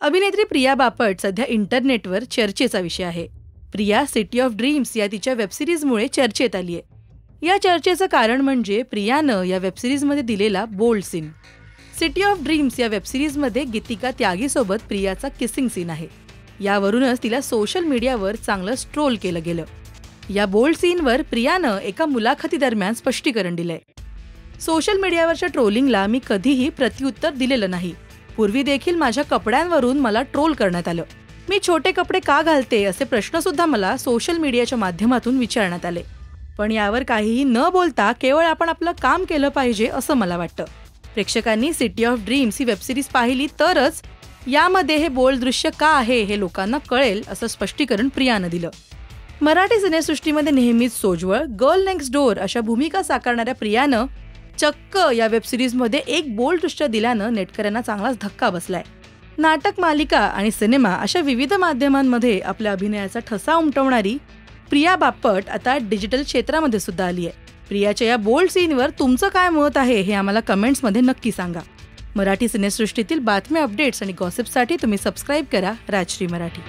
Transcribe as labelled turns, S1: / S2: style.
S1: अभिनेत्री प्रिया बापट सध्या इंटरनेटवर चर्चेचा विषय आहे. प्रिया सिटी ऑफ ड्रीम्स या तिच्या वेबसिरीजमुळे चर्चेत आली आहे. या चर्चेचं कारण म्हणजे प्रियानं या वेबसिरीजमध्ये दिलेला bold scene city of dreams या वेबसिरीजमध्ये गीतिका त्यागीसोबत प्रियाचा किसिंग सीन आहे. यावरूनच तिला सोशल मीडियावर चांगलं स्ट्रोल केलं गेलं. या बोल्ड सीनवर प्रियानं एका मुलाखतीदरम्यान स्पष्टीकरण दिलंय. सोशल मीडियावरच्या ट्रोलिंगला मी कधीही प्रत्युत्तर दिलेलं नाही. पूर्वी देखील माझ्या कपड्यांवरून मला ट्रोल करण्यात आलं. मी छोटे कपडे का घालते असे प्रश्न सुद्धा मला सोशल मीडियाच्या माध्यमातून विचारण्यात आले. पण यावर काहीही न बोलता केवळ आपण आपलं काम केलं पाहिजे असं मला वाटतं. प्रेक्षकांनी सिटी ऑफ ड्रीम्स ही वेबसिरीज पाहिली तरच यामध्ये हे बोल्ड दृश्य का आहे हे लोकांना कळेल असं स्पष्टीकरण प्रियानं दिलं. मराठी सिनेसृष्टीमध्ये नेहमीच सोजवळ गर्ल नेक्स्ट डोअर अशा भूमिका साकारणाऱ्या प्रियानं चक्क या वेबसिरीजमध्ये एक बोल्ड दृश्य दिल्यानं नेटकऱ्यांना चांगलाच धक्का बसलाय. नाटक मालिका आणि सिनेमा अशा विविध माध्यमांमध्ये आपल्या अभिनयाचा ठसा उमटवणारी प्रिया बापट आता डिजिटल क्षेत्रामध्ये सुद्धा आली आहे. प्रियाच्या या बोल्ड सीनवर तुमचं काय मत आहे हे आम्हाला कमेंट्समध्ये नक्की सांगा. मराठी सिनेसृष्टीतील बातम्या अपडेट्स आणि गॉसिपसाठी तुम्ही सबस्क्राईब करा राजश्री मराठी.